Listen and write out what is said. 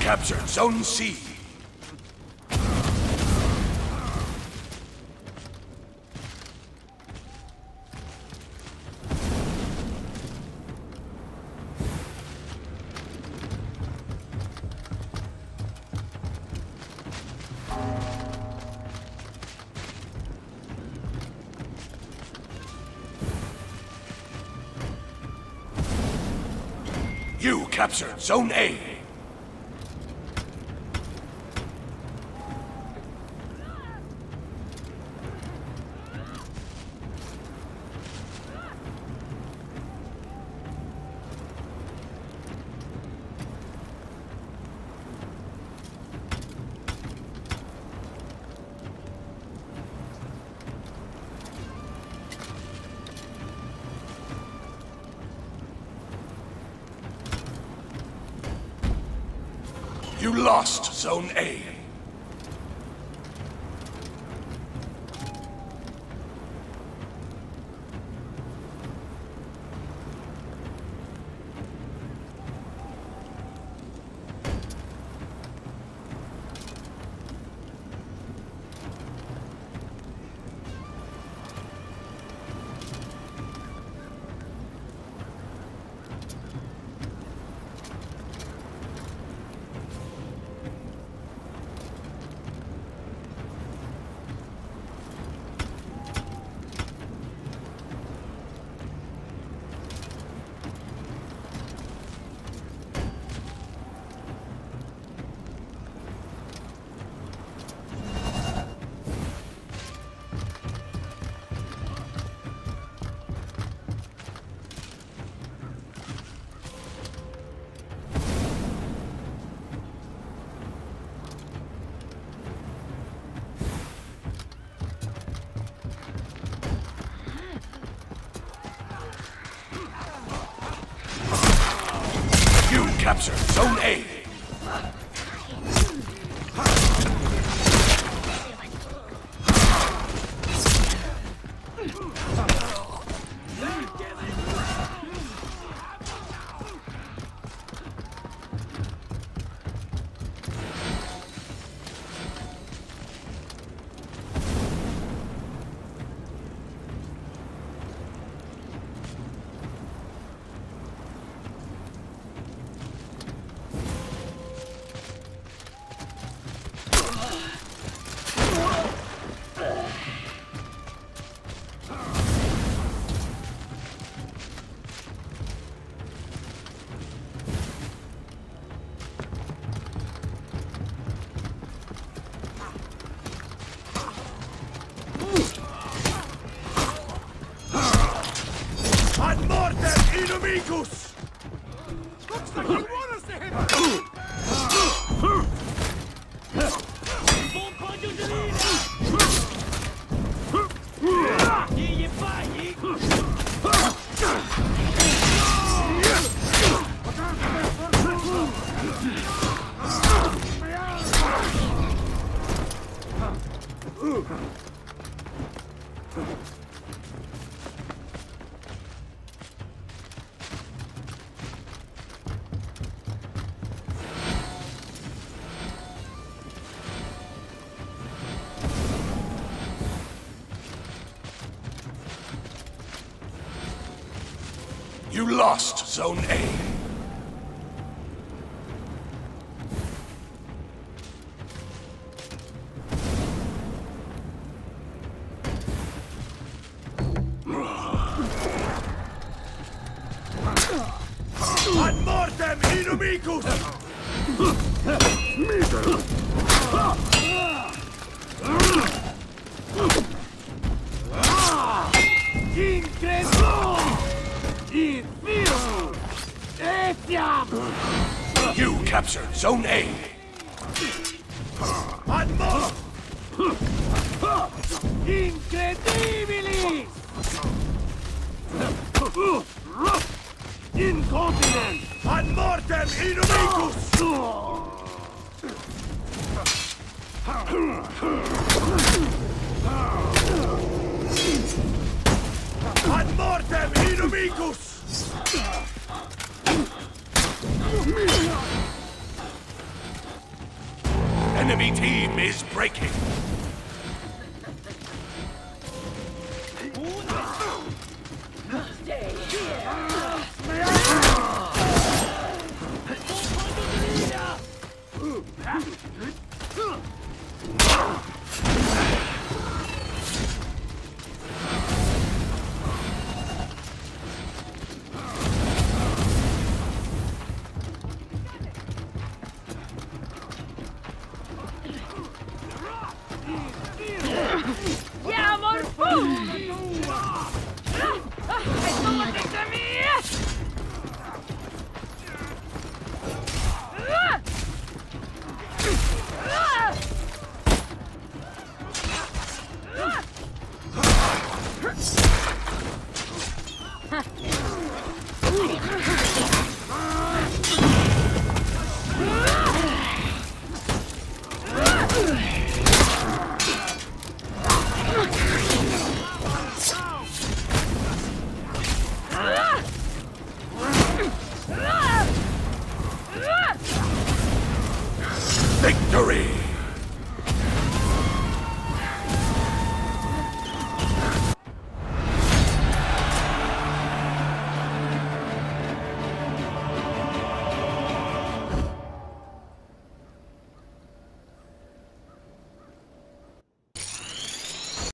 captured Zone C. You captured Zone A. You lost Zone A. You captured Zone A. inimicus! You lost Zone A. Ad mortem inimicus! Incredibile! Captured Zone A. Incredibili! Incontinent! Ad mortem inimicus! Ad mortem inimicus! Enemy team is breaking. Siamo al